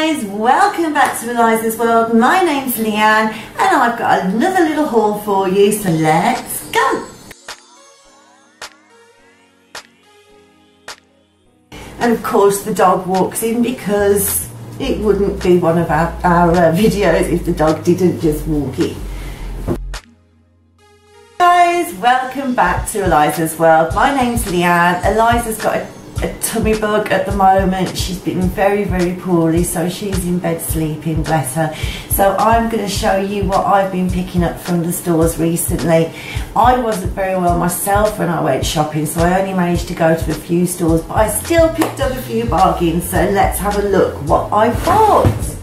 guys, welcome back to Eliza's World. My name's Leanne and I've got another little haul for you, so let's go. And of course the dog walks in because it wouldn't be one of our, our uh, videos if the dog didn't just walk in. Guys, welcome back to Eliza's World. My name's Leanne. Eliza's got a a tummy bug at the moment. She's been very, very poorly, so she's in bed sleeping, bless her. So I'm going to show you what I've been picking up from the stores recently. I wasn't very well myself when I went shopping, so I only managed to go to a few stores, but I still picked up a few bargains, so let's have a look what I bought.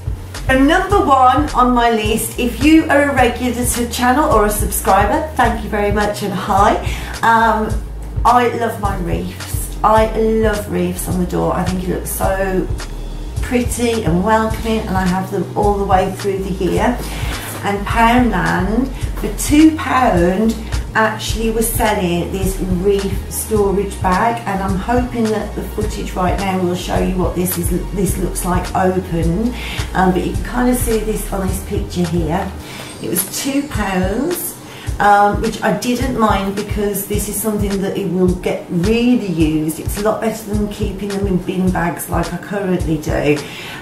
And number one on my list, if you are a regular to the channel or a subscriber, thank you very much and hi. Um, I love my reefs. I love reefs on the door. I think it looks so pretty and welcoming and I have them all the way through the year. And Poundland, for £2, actually was selling this reef storage bag and I'm hoping that the footage right now will show you what this is this looks like open um, but you can kind of see this on this picture here it was two pounds um, which I didn't mind because this is something that it will get really used. It's a lot better than keeping them in bin bags like I currently do.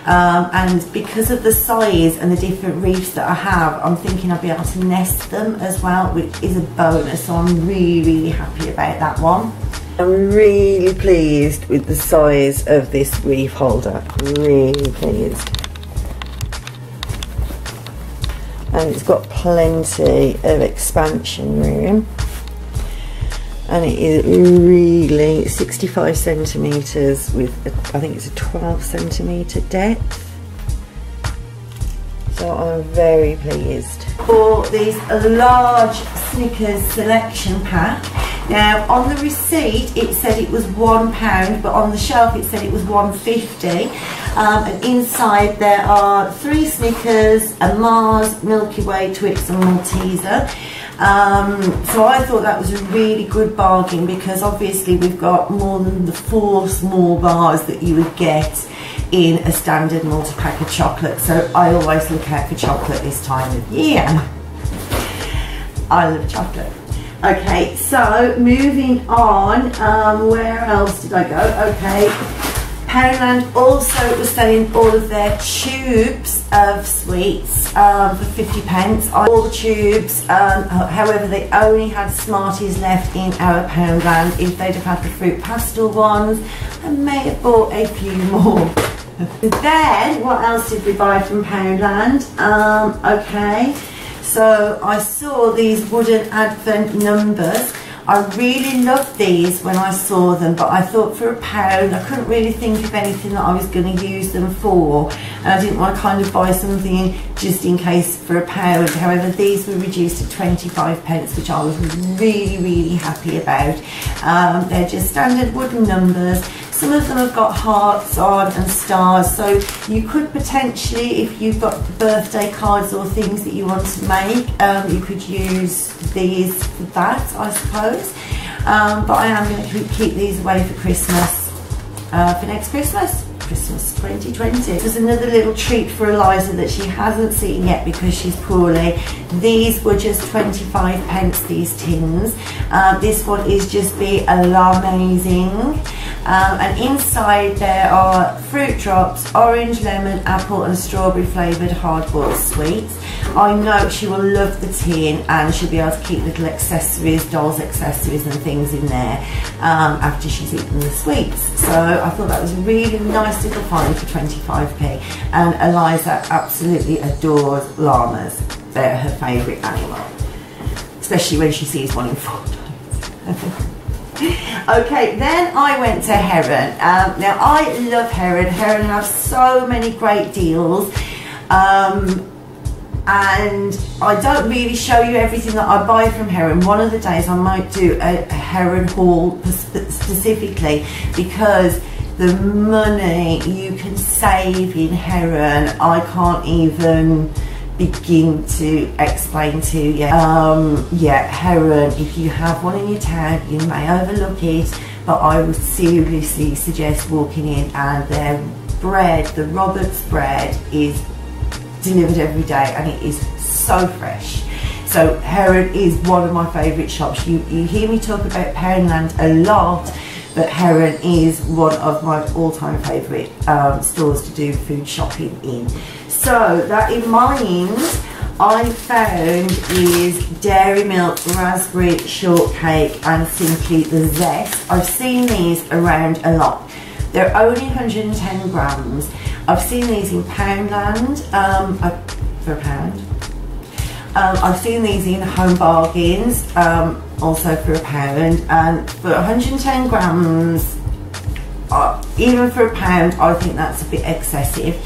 Um, and because of the size and the different reefs that I have, I'm thinking I'll be able to nest them as well, which is a bonus. So I'm really, really happy about that one. I'm really pleased with the size of this reef holder. Really pleased. And it's got plenty of expansion room and it is really 65 centimeters with a, I think it's a 12 centimeter depth so I'm very pleased. For this large Snickers selection pack now on the receipt it said it was one pound but on the shelf it said it was 150 um, and inside there are three Snickers, a Mars, Milky Way, Twix and Malteser. Um, so I thought that was a really good bargain because obviously we've got more than the four small bars that you would get in a standard multi-pack of chocolate. So I always look out for chocolate this time of year. I love chocolate. Okay, so moving on, um, where else did I go? Okay, Poundland also was selling all of their tubes of sweets um, for 50 pence. All the tubes, um, however, they only had Smarties left in our Poundland. If they'd have had the fruit pastille ones, I may have bought a few more. then, what else did we buy from Poundland? Um, okay. So I saw these wooden advent numbers. I really loved these when I saw them, but I thought for a pound, I couldn't really think of anything that I was going to use them for. And I didn't want to kind of buy something just in case for a pound. However, these were reduced to 25 pence, which I was really, really happy about. Um, they're just standard wooden numbers. Some of them have got hearts on and stars, so you could potentially, if you've got birthday cards or things that you want to make, um, you could use these for that, I suppose. Um, but I am going to keep these away for Christmas, uh, for next Christmas. Christmas 2020. There's another little treat for Eliza that she hasn't seen yet because she's poorly. These were just 25 pence, these tins. Uh, this one is just the amazing. Um, and inside there are fruit drops, orange, lemon, apple and strawberry flavoured hard-boiled sweets. I know she will love the tin and she'll be able to keep little accessories, dolls accessories and things in there um, after she's eaten the sweets. So I thought that was a really nice little find for 25p and Eliza absolutely adores llamas. They're her favourite animal, especially when she sees one in Fortnite. okay, then I went to Heron. Um, now, I love Heron. Heron have so many great deals. Um, and I don't really show you everything that I buy from Heron. One of the days I might do a, a Heron haul specifically because the money you can save in Heron, I can't even begin to explain to you. Um, yeah, heron, if you have one in your town, you may overlook it, but I would seriously suggest walking in and they're bread, the Roberts bread, is delivered every day and it is so fresh. So Heron is one of my favourite shops. You, you hear me talk about Poundland a lot, but Heron is one of my all-time favourite um, stores to do food shopping in. So that in mind, I found is Dairy Milk Raspberry Shortcake and Simply the Zest. I've seen these around a lot. They're only 110 grams. I've seen these in Poundland um, for a pound. Um, I've seen these in Home Bargains, um, also for a pound, and for 110 grams, uh, even for a pound, I think that's a bit excessive.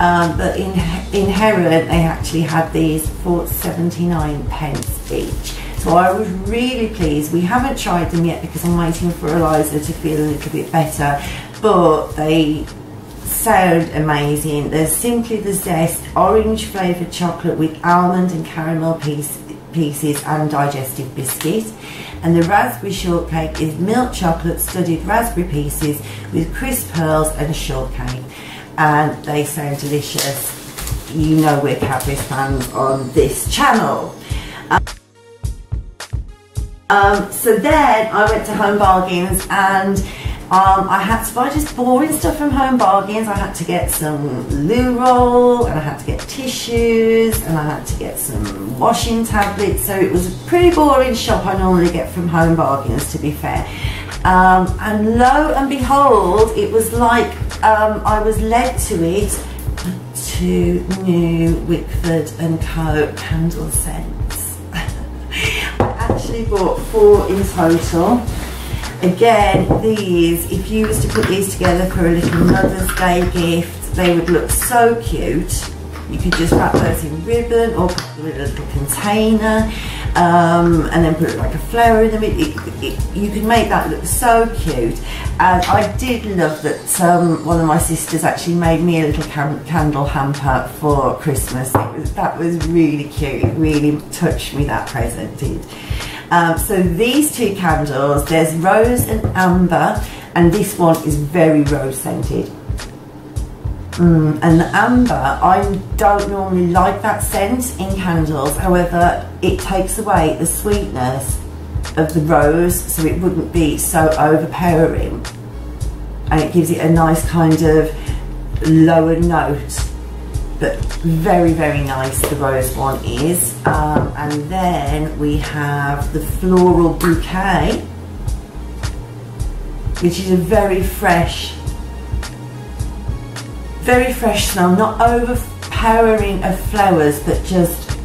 Um, but in in they actually had these for 79 pence each. So I was really pleased. We haven't tried them yet because I'm waiting for Eliza to feel a little bit better, but they sound amazing. They're simply the zest, orange flavoured chocolate with almond and caramel piece, pieces and digestive biscuit. And the raspberry shortcake is milk chocolate studded raspberry pieces with crisp pearls and shortcake and they sound delicious. You know we're Cadbury's fans on this channel. Um, um, so then I went to Home Bargains and um, I had to buy just boring stuff from Home Bargains. I had to get some loo roll and I had to get tissues and I had to get some washing tablets. So it was a pretty boring shop I normally get from Home Bargains to be fair. Um, and lo and behold, it was like um, I was led to it to new Wickford and Co candle scents. I actually bought four in total. Again, these, if you was to put these together for a little Mother's Day gift, they would look so cute. You could just wrap those in ribbon or put them in a little container um, and then put like a flower in them. It, it, it, you can make that look so cute. And I did love that um, one of my sisters actually made me a little candle hamper for Christmas. Was, that was really cute. It really touched me, that present did. Um, so these two candles, there's rose and amber, and this one is very rose scented. Mm, and the amber, I don't normally like that scent in candles. However, it takes away the sweetness of the rose so it wouldn't be so overpowering. And it gives it a nice kind of lower note. But very, very nice the rose one is. Um, and then we have the floral bouquet, which is a very fresh very fresh smell, not overpowering of flowers, but just,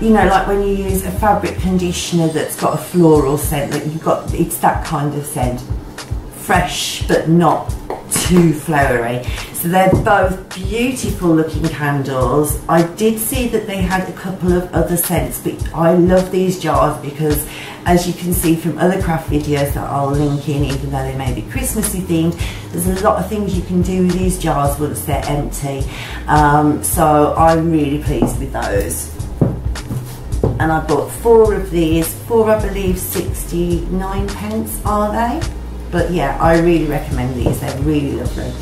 you know, like when you use a fabric conditioner that's got a floral scent, that you've got, it's that kind of scent. Fresh, but not too flowery. So they're both beautiful looking candles. I did see that they had a couple of other scents, but I love these jars because as you can see from other craft videos that I'll link in, even though they may be Christmassy themed, there's a lot of things you can do with these jars once they're empty. Um, so I'm really pleased with those. And I bought four of these, four I believe 69 pence are they? But yeah, I really recommend they're really lovely.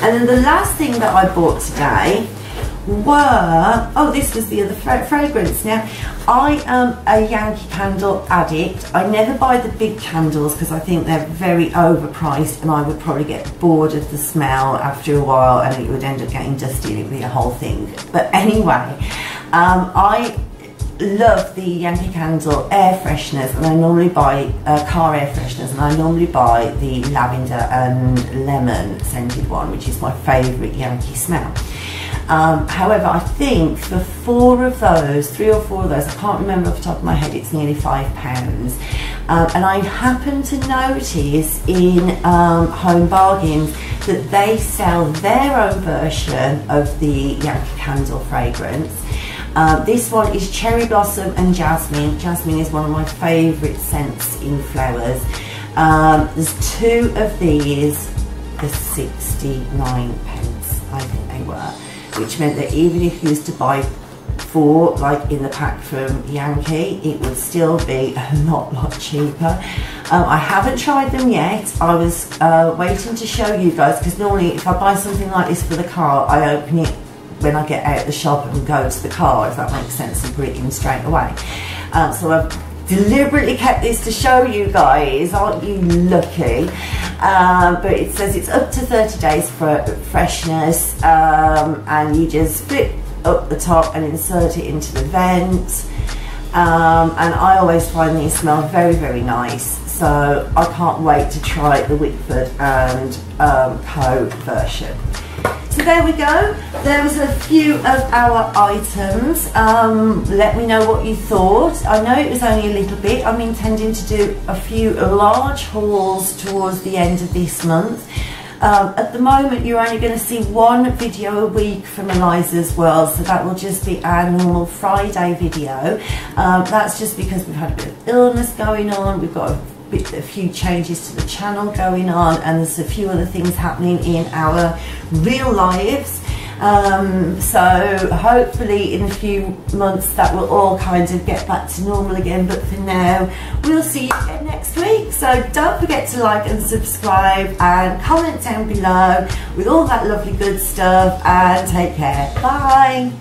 And then the last thing that I bought today were, oh this was the other fra fragrance. Now, I am a Yankee Candle addict. I never buy the big candles because I think they're very overpriced and I would probably get bored of the smell after a while and it would end up getting dusty and it would be a whole thing. But anyway, um, I love the Yankee Candle air fresheners and I normally buy uh, car air fresheners and I normally buy the lavender and lemon scented one which is my favourite Yankee smell. Um, however, I think for four of those, three or four of those, I can't remember off the top of my head, it's nearly five pounds. Um, and I happen to notice in um, Home Bargains that they sell their own version of the Yankee Candle fragrance. Uh, this one is Cherry Blossom and Jasmine. Jasmine is one of my favourite scents in flowers. Um, there's two of these for 69 pence, I think they were which meant that even if you used to buy four, like in the pack from Yankee, it would still be a lot, lot cheaper. Um, I haven't tried them yet. I was uh, waiting to show you guys because normally if I buy something like this for the car, I open it when I get out of the shop and go to the car, if that makes sense, and put it in straight away. Um, so I've deliberately kept this to show you guys, aren't you lucky? Um, but it says it's up to 30 days for freshness um, and you just flip up the top and insert it into the vent. Um, and I always find these smell very, very nice. So I can't wait to try the Wickford and um, Co version. So there we go. There was a few of our items. Um, let me know what you thought. I know it was only a little bit. I'm intending to do a few large hauls towards the end of this month. Um, at the moment, you're only going to see one video a week from Eliza's World, so that will just be our normal Friday video. Um, that's just because we've had a bit of illness going on. We've got a bit, a few changes to the channel going on and there's a few other things happening in our real lives. Um, so hopefully in a few months that will all kind of get back to normal again. But for now we'll see you again next week. So don't forget to like and subscribe and comment down below with all that lovely good stuff. And take care. Bye